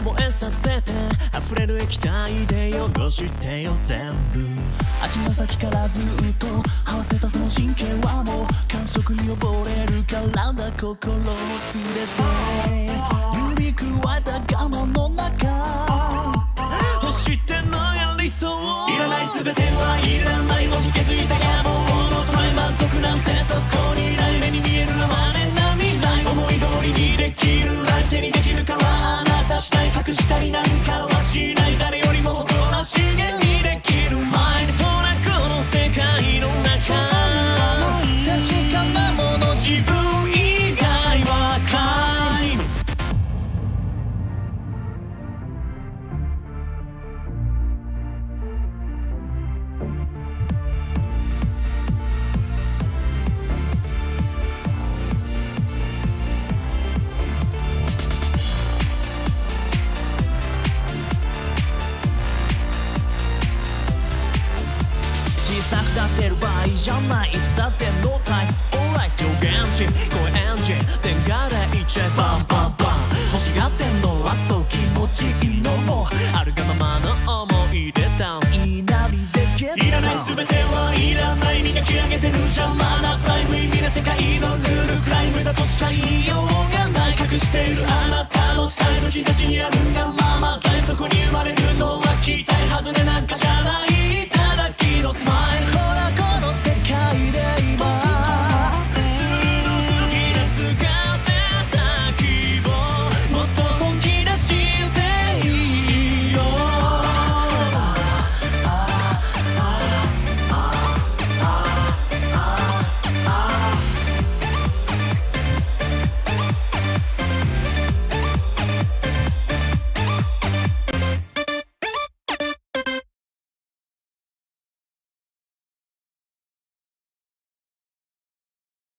燃えさせて溢れる液体で汚してよ全部。足の先からずっと合わせたその神経はもう感触に溺れるからだ心を連れて指くわえた我慢の中。欲してない理想いらない全てはいらないもし気小さく立ってる場合じゃない。いつだってノータイムオーライ上限値声エンジン電ガでいっちゃえバンバンバン欲しがってんのはそう気持ちいいの。もあるがままの思い出。ダウンいなりでゲットいらない。全てはいらない。磨き上げてる。邪魔なプライム意味な世界のルールクライムだとしか言いようがない。隠しているあなたのスタイル東にあるがま